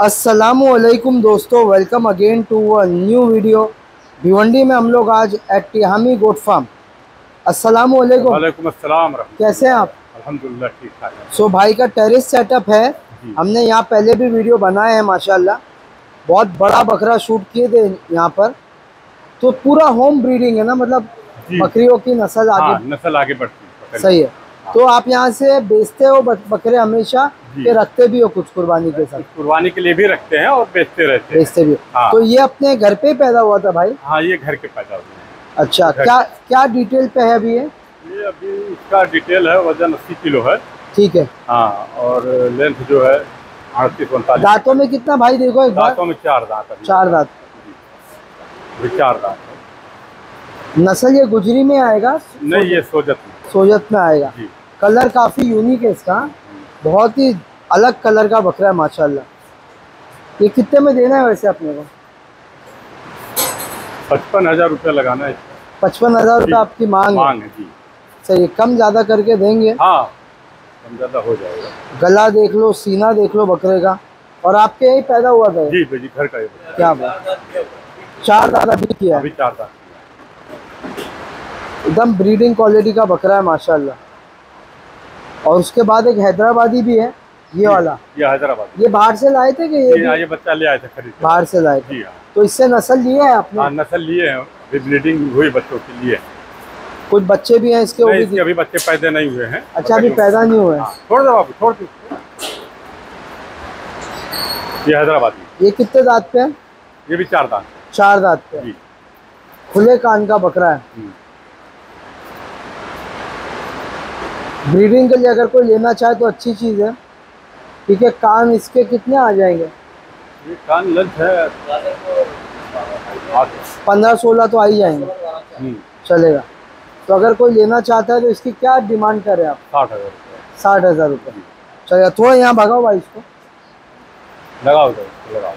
असलकुम दोस्तों welcome again to a new video Bhiwandi में हम लोग आज एट टिहामी गोट फार्म असलकुम रहमतुल्लाह। कैसे हैं आप? अल्हम्दुलिल्लाह ठीक ठाक सो भाई का टेरिस सेटअप है। हमने यहाँ पहले भी वीडियो बनाए हैं माशाल्लाह। बहुत बड़ा बकरा शूट किए थे यहाँ पर। तो पूरा होम ब्रीडिंग है ना मतलब बकरियों की नस्ल हाँ आगे नस्ल आगे बढ़ती सही है। तो आप यहाँ से बेचते हो बकरे हमेशा? कि रखते भी हो कुछ कुर्बानी के साथ। कुर्बानी के लिए भी रखते हैं और बेचते रहते हैं। बेचते भी हाँ। तो ये अपने घर पे पैदा हुआ था भाई? हाँ ये घर के पैदा हुए हैं। अच्छा क्या क्या डिटेल पे है अभी ये? ये अभी इसका डिटेल है वज़न अस्सी किलो है। ठीक है। हाँ और लेंथ जो है अड़तीस उनतालीस। दांतों में कितना भाई देखो एक दांतों में चार दांत चार दांत। चार दांत। नस्ल ये गुजरी में आएगा? नहीं ये सोजत में। सोजत में आएगा। कलर काफ़ी यूनिक है इसका। बहुत ही अलग कलर का बकरा है माशाल्लाह। ये कितने में देना है वैसे अपने को? पचपन हज़ार रुपया लगाना है। पचपन हज़ार जी। रुपये आपकी मांग है? मांग है जी। सही कम ज़्यादा करके देंगे। हाँ कम ज़्यादा हो जाएगा। गला देख लो सीना देख लो बकरे का। और आपके यही पैदा हुआ था? ये? जी घर का। क्या बात। चार दादा भी किया अभी चार एकदम ब्रीडिंग क्वालिटी का बकरा है माशाल्लाह। और उसके बाद एक हैदराबादी भी है ये वाला। ये हैदराबाद। ये बाहर से लाए थे कि ये ये हाँ, ये बच्चा ले आए थे खरीद बाहर से लाए थे। हाँ। तो इससे नस्ल लिए है आपने? हाँ नस्ल लिए हैं ब्लीडिंग हुई बच्चों के लिए। कुछ बच्चे भी हैं इसके नहीं, इसके अभी बच्चे पैदा नहीं हुए हैं। अच्छा अभी पैदा नहीं हुए। हैं हाँ, छोड़ दो बाबू छोड़ दो। ये हैदराबादी। ये कितने दांत पे है? ये भी चार दांत। चार दांत पे। खुले कान का बकरा है। ब्रीडिंग के लिए अगर कोई लेना चाहे तो अच्छी चीज़ है। ठीक है कान इसके कितने आ जाएँगे? ये कान लंच है। पंद्रह सोलह तो आ ही जाएँगे। हम्म, चलेगा। तो अगर कोई लेना चाहता है तो इसकी क्या डिमांड करें आप? साठ हज़ार साठ हज़ार रुपये। चलेगा थोड़ा यहाँ भगाओ भाई इसको। लगाओ लगाओ।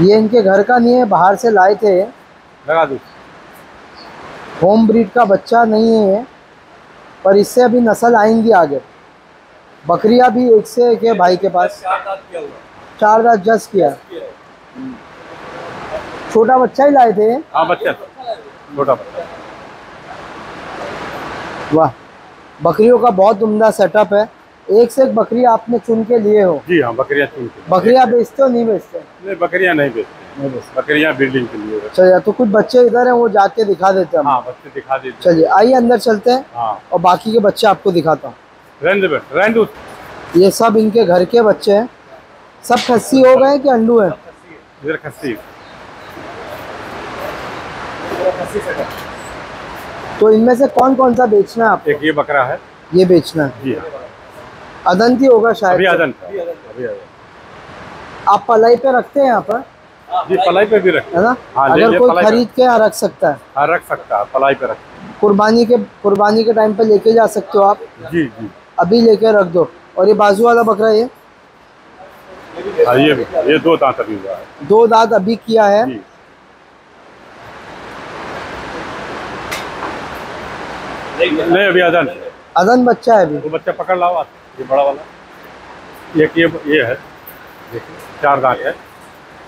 ये इनके घर का नहीं है बाहर से लाए थे लगा दो। होम ब्रीड का बच्चा नहीं है पर इससे अभी नस्ल आएँगी आगे। बकरियाँ भी एक से एक है भाई के पास। चार दाँत जस किया। छोटा बच्चा ही लाए थे। हाँ बच्चा। छोटा बच्चा। वाह। बकरियों का बहुत उम्दा सेटअप है। एक से एक बकरी आपने चुन के लिए हो? जी हाँ बकरियाँ चुन के बकरियाँ बेचते हो नहीं बेचते? नहीं बकरियाँ नहीं बेचते। नहीं बेचते। बकरियाँ ब्रीडिंग के लिए चलिए तो कुछ बच्चे इधर हैं वो जाके दिखा देते हैं हाँ बच्चे दिखा दीजिए चलिए आइए अंदर चलते हैं हाँ। और बाकी के बच्चे आपको दिखाता हूँ। ये सब इनके घर के बच्चे हैं। सब खस्सी हो गए कि अंडू है? इधर खस्सी तो इनमें से कौन कौन सा बेचना है एक ये बकरा है। ये बेचना है। जी हाँ। अदंती होगा शायद अभी अभी आप पलाई पे रखते हैं यहाँ पर? जी पलाई पे भी रखते है। ना? हाँ, अगर कोई खरीद के यहाँ रख सकता है। हाँ रख सकता है पलाई पे रख। कुर्बानी के कुर्बानी के टाइम पे लेके जा सकते हो आप। जी जी। अभी लेके रख दो। और ये बाजू वाला बकरा ये? हाँ ये ये दो दांत अभी हुआ है। दो दांत अभी किया है। नहीं अभी आदन है अदन बच्चा है अभी। वो बच्चा पकड़ लाओ आप, ये बड़ा वाला। एक ये ये है। देखिए चार दांत है।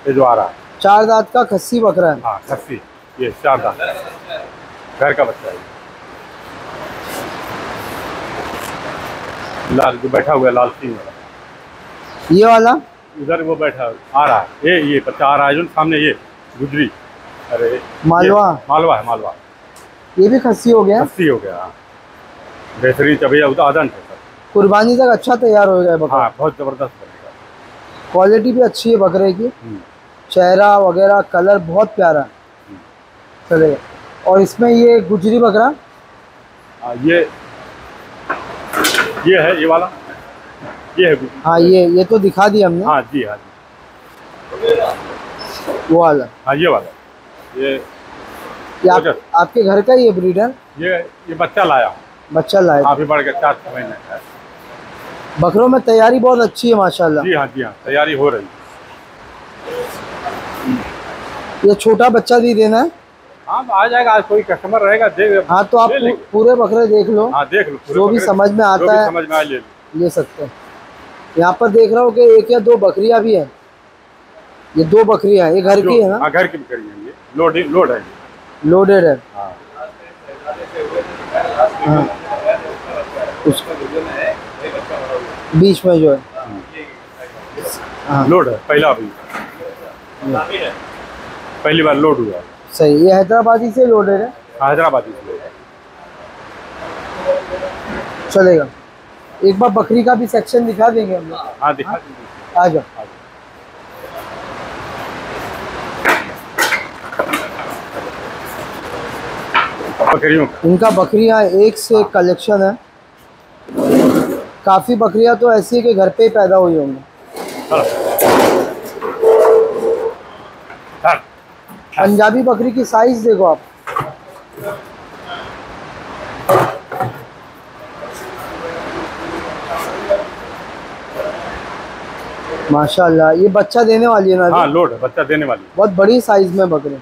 ये जो आ रहा है। चार दांत का खस्सी बकरा है। हाँ खस्सी। ये चार दांत। घर का बच्चा है। लाल जो बैठा हुआ है लाल सिंह वाला। ये वाला? उधर वो बैठा आ रहा है। ये ये बच्चा आ रहा है जो सामने ये गुजरी। अरे मालवा। मालवा है मालवा। ये भी खस्सी हो गया? खस्सी हो गया हाँ। बेहतरीन चबैया आदन है। कुर्बानी तक अच्छा तैयार हो गया बकरा। हाँ बहुत ज़बरदस्त क्वालिटी भी अच्छी है बकरे की। हम्म। चेहरा वगैरह कलर बहुत प्यारा है। चलेगा और इसमें ये गुजरी बकरा। हाँ, ये ये है ये वाला। ये है गुजरी। हाँ ये ये तो दिखा दिया हमने। हाँ जी हाँ जी। वो वाला। हाँ ये वाला। ये ये आप, अच्छा। आपके घर का ये ब्रीडर ये ये बच्चा लाया बच्चा लाए काफ़ी बढ़ गया चार छः महीने का बकरों में तैयारी बहुत अच्छी है माशाल्लाह। जी हाँ जी हाँ तैयारी हो रही है। ये छोटा बच्चा भी देना है। हाँ आ जाएगा आज कोई कस्टमर रहेगा दे हाँ तो आप। पूरे बकरे देख लो। हाँ देख लो जो भी समझ में आता है समझ में आ ले ले। सकते हैं। यहाँ पर देख रहा हूँ कि एक या दो बकरियाँ भी हैं। ये दो बकरियाँ हैं ये घर की है ना? हाँ घर की बकरी है ये। लोड लोड है लोडेड है। हाँ। हाँ। उस बीच में जो है। लोड है पहला अभी। पहली बार लोड हुआ। सही ये हैदराबादी से लोडेड है। हाँ, हैदराबादी से लोड है। चलेगा। एक बार बकरी का भी सेक्शन दिखा देंगे हम लोग। हाँ दिखा दीजिए आ जाओ। बकरियों का। इनका बकरियाँ एक से एक कलेक्शन है। काफ़ी बकरियाँ तो ऐसी है कि घर पे ही पैदा हुई होंगी। पंजाबी बकरी की साइज़ देखो आप। माशाल्लाह ये बच्चा देने वाली है ना हाँ लोड बच्चा देने वाली। बहुत बड़ी साइज़ में बकरी।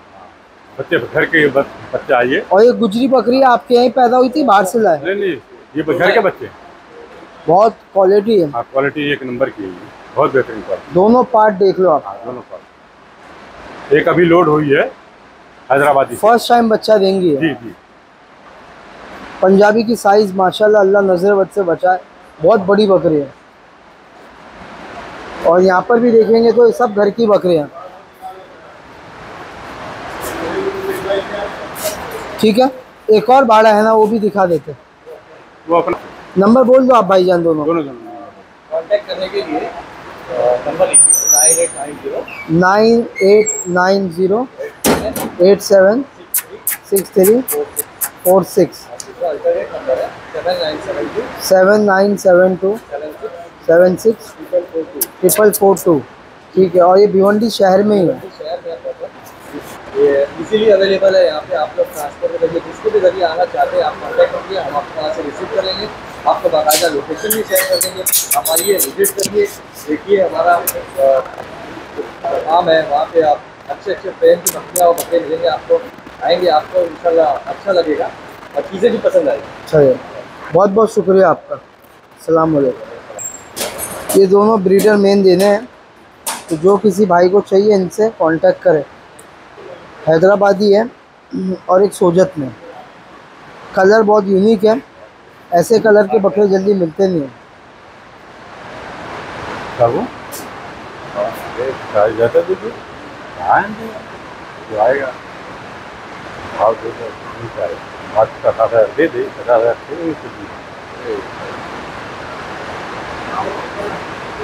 बच्चे घर के बच्चा बच्चे आइए और ये गुजरी बकरी आपके यहीं पैदा हुई थी बाहर से लाए? नहीं नहीं ये घर के बच्चे। हैं। बहुत क्वालिटी है। हाँ क्वालिटी एक नंबर की है बहुत बेहतरीन क्वालिटी दोनों पार्ट देख लो आप। हाँ दोनों क्वालिटी एक अभी लोड हुई है हैदराबादी फ़र्स्ट टाइम बच्चा देंगी जी जी। पंजाबी की साइज़ माशाल्लाह अल्लाह नज़र से बचाए बहुत बड़ी बकरी है। और यहाँ पर भी देखेंगे तो ये सब घर की बकरियाँ ठीक है? एक और भाड़ा है ना वो भी दिखा देते। वो अपना नंबर बोल दो आप भाईजान दोनों। दोनों दोनों कांटेक्ट करने के लिए नंबर लिखिए। Nine eight nine zero nine eight nine zero eight seven six three four six दूसरा अल्टरनेट नंबर है। Seven nine seven two seven nine seven two seven six triple four two triple four two ठीक है और ये भिवंडी शहर में ही है। Easily available है यहाँ पे आप लोग ट्रांसपोर्ट के ज़रिए जिसके भी ज़रिए आना चाहते हैं आप कॉन्टैक्ट करिए हम आपको वहाँ से रिसीव कर लेंगे। आपको बाकायदा लोकेशन भी शेयर कर देंगे। आप आइए विज़िट करिए। देखिए, हमारा काम है, वहाँ पे आप अच्छे अच्छे ट्रेन की बकरियाँ और बकरे मिलेंगे आपको। आएँगे आपको, इंशाल्लाह अच्छा लगेगा और चीज़ें भी पसंद आएगी। चलिए बहुत बहुत शुक्रिया आपका। सलाम ये दोनों ब्रीडर मेन देने हैं। तो जो किसी भाई को चाहिए, इनसे कांटेक्ट करें। हैदराबादी है और एक सोजत में। कलर बहुत यूनिक है। ऐसे कलर के बकरे जल्दी मिलते नहीं हैं।